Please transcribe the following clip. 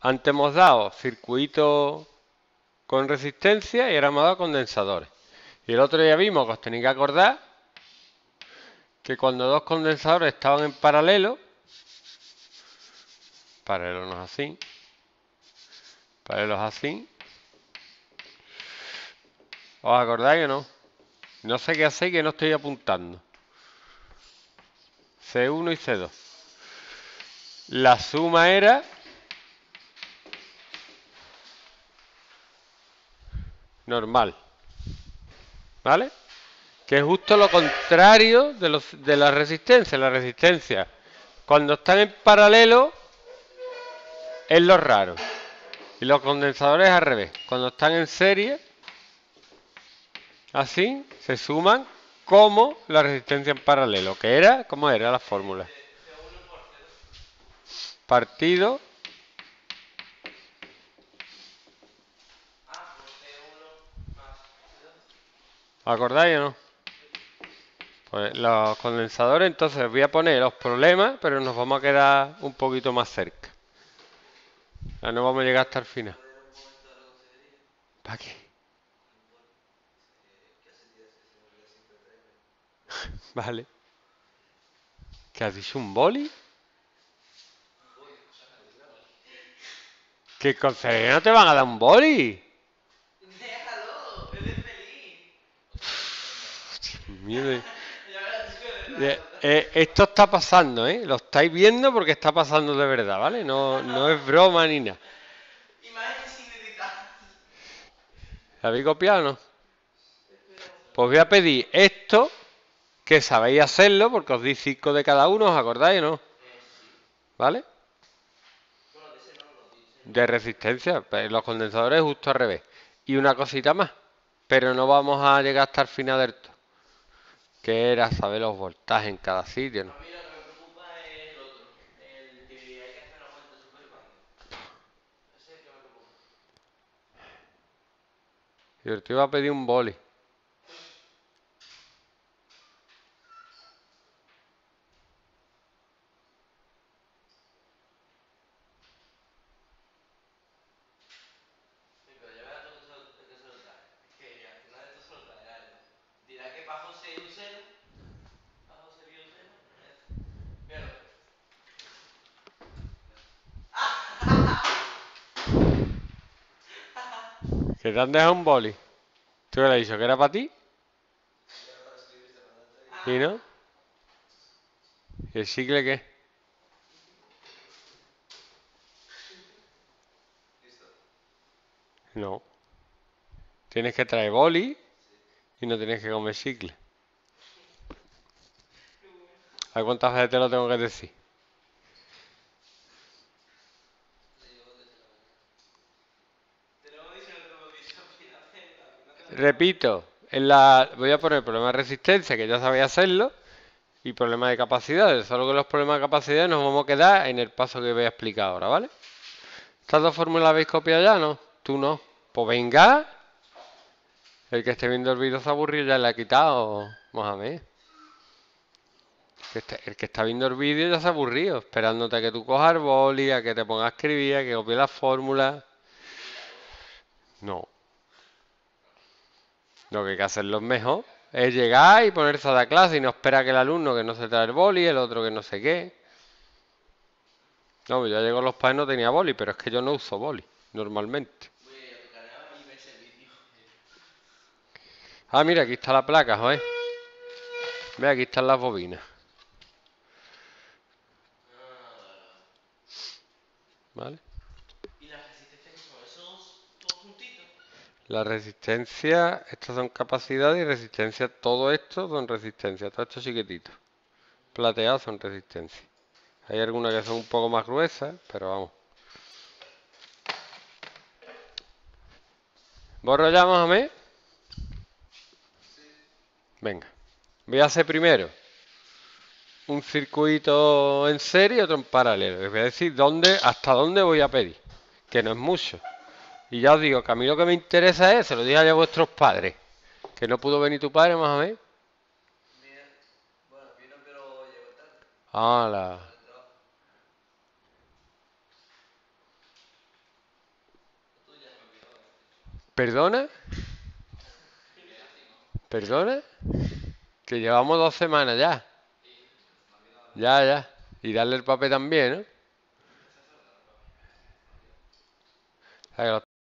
Antes hemos dado circuito con resistencia y ahora hemos dado condensadores. Y el otro día vimos que os tenéis que acordar que cuando dos condensadores estaban en paralelo, paralelos así, paralelos así, ¿os acordáis o no? No sé qué hacéis que no estoy apuntando. C1 y C2. La suma era normal. ¿Vale? Que es justo lo contrario de, los, de la resistencia. La resistencia, cuando están en paralelo, es lo raro. Y los condensadores al revés. Cuando están en serie, así, se suman como la resistencia en paralelo. Que era, ¿cómo era la fórmula? Partido ¿Acordáis o no? Pues los condensadores, entonces voy a poner los problemas, pero nos vamos a quedar un poquito más cerca. Ya no vamos a llegar hasta el final. ¿Para qué? vale. ¿Qué has dicho? ¿Un boli? ¿Qué cosa? ¿No te van a dar un boli? Eh, esto está pasando, ¿eh? Lo estáis viendo porque está pasando de verdad, ¿vale? No, no es broma ni nada. ¿Habéis copiado o no? Pues voy a pedir esto, que sabéis hacerlo, porque os di 5 de cada uno, ¿os acordáis o no? ¿Vale? De resistencia, pues los condensadores justo al revés. Y una cosita más, pero no vamos a llegar hasta el final del todo que era saber los voltajes en cada sitio. ¿no? A mí lo que me preocupa es el otro, el que hay que hacer una cuenta super Ese es el que me preocupa. Yo te iba a pedir un boli. ¿Que te han dejado un boli? ¿Tú qué le has dicho? ¿Que era para ti? ¿Y no? ¿Y el chicle qué? No. Tienes que traer boli y no tienes que comer chicle. ¿A cuántas veces te lo tengo que decir? Repito, en la, voy a poner problema de resistencia, que ya sabéis hacerlo, y problema de capacidades. Solo que los problemas de capacidad nos vamos a quedar en el paso que voy a explicar ahora, ¿vale? ¿Estas dos fórmulas habéis copiado ya, no? Tú no. Pues venga. El que esté viendo el vídeo se aburrido ya le ha quitado. Mohamed. El que está viendo el vídeo ya se ha aburrido, esperándote a que tú cojas el boli, a que te pongas a escribir, a que copie la fórmula. No. Lo que hay que hacerlo mejor es llegar y ponerse a dar clase y no espera que el alumno que no se trae el boli, el otro que no sé qué. No, yo llego a los padres no tenía boli, pero es que yo no uso boli normalmente. Ah, mira, aquí está la placa, joder. Ve, aquí están las bobinas. ¿Vale? La resistencia, estas son capacidades y resistencia, todo esto son resistencia, todo esto chiquitito. Plateados son resistencia. Hay algunas que son un poco más gruesas, pero vamos. ¿Borro ya más o menos? Venga. Voy a hacer primero un circuito en serie y otro en paralelo. Les voy a decir dónde, hasta dónde voy a pedir, que no es mucho. Y ya os digo que a mí lo que me interesa es, se lo dije a vuestros padres, que no pudo venir tu padre más o menos. Bueno, vino pero llegó tarde. ¿Perdona? ¿Perdona? Que llevamos dos semanas ya. Ya, ya. Y darle el papel también, ¿no?